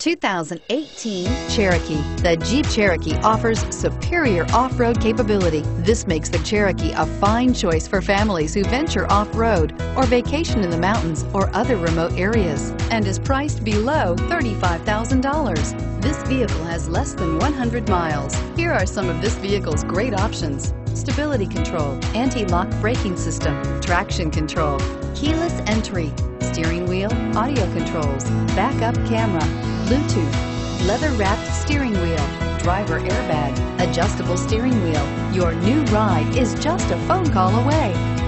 2018 Cherokee. The Jeep Cherokee offers superior off-road capability. This makes the Cherokee a fine choice for families who venture off-road or vacation in the mountains or other remote areas and is priced below $35,000. This vehicle has less than 100 miles. Here are some of this vehicle's great options. Stability control, anti-lock braking system, traction control, keyless entry, steering wheel, audio controls, backup camera, Bluetooth, leather-wrapped steering wheel, driver airbag, adjustable steering wheel. Your new ride is just a phone call away.